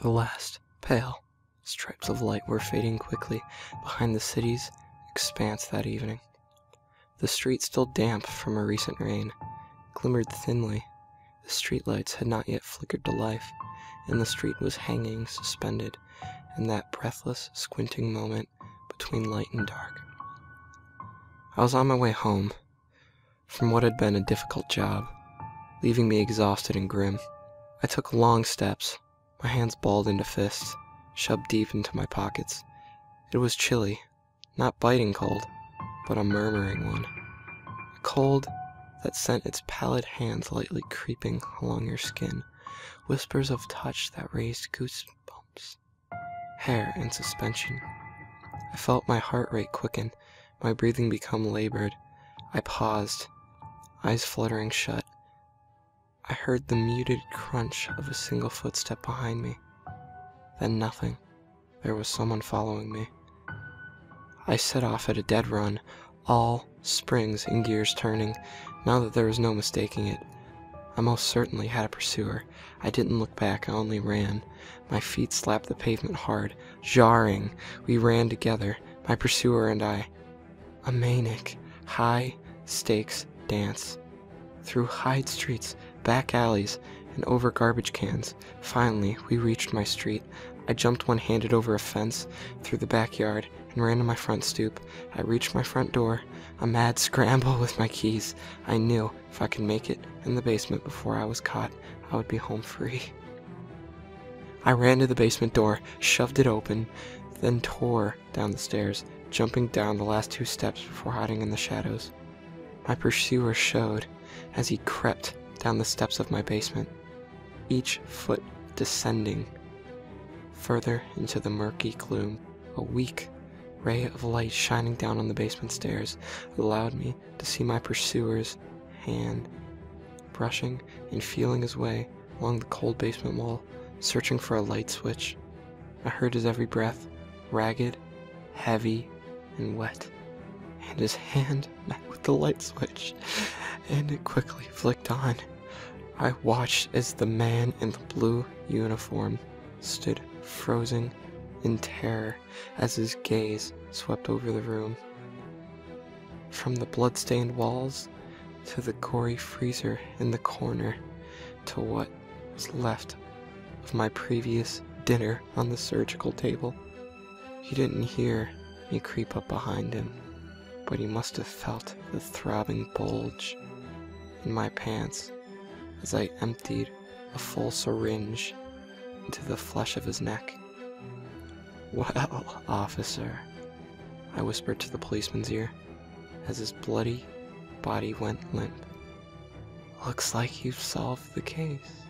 The last, pale, stripes of light were fading quickly behind the city's expanse that evening. The street, still damp from a recent rain, glimmered thinly. The streetlights had not yet flickered to life, and the street was hanging suspended in that breathless, squinting moment between light and dark. I was on my way home from what had been a difficult job, leaving me exhausted and grim. I took long steps, my hands balled into fists, shoved deep into my pockets. It was chilly, not biting cold, but a murmuring one. A cold that sent its pallid hands lightly creeping along your skin, whispers of touch that raised goosebumps, hair in suspension. I felt my heart rate quicken, my breathing become labored. I paused, eyes fluttering shut. I heard the muted crunch of a single footstep behind me. Then nothing. There was someone following me. I set off at a dead run, all springs and gears turning, now that there was no mistaking it. I most certainly had a pursuer. I didn't look back, I only ran. My feet slapped the pavement hard, jarring. We ran together, my pursuer and I. A manic, high stakes dance. Through Hyde streets, back alleys, and over garbage cans. Finally, we reached my street. I jumped one handed over a fence, through the backyard, and ran to my front stoop. I reached my front door, a mad scramble with my keys. I knew if I could make it in the basement before I was caught, I would be home free. I ran to the basement door, shoved it open, then tore down the stairs, jumping down the last two steps before hiding in the shadows. My pursuer showed as he crept down the steps of my basement, each foot descending further into the murky gloom. A weak ray of light shining down on the basement stairs allowed me to see my pursuer's hand brushing and feeling his way along the cold basement wall, searching for a light switch. I heard his every breath, ragged, heavy, and wet, and his hand met with the light switch, and it quickly flicked on. I watched as the man in the blue uniform stood frozen in terror as his gaze swept over the room. From the blood-stained walls to the gory freezer in the corner to what was left of my previous dinner on the surgical table. He didn't hear me creep up behind him, but he must have felt the throbbing bulge in my pants as I emptied a full syringe into the flesh of his neck. Well, officer, I whispered to the policeman's ear as his bloody body went limp. Looks like you've solved the case.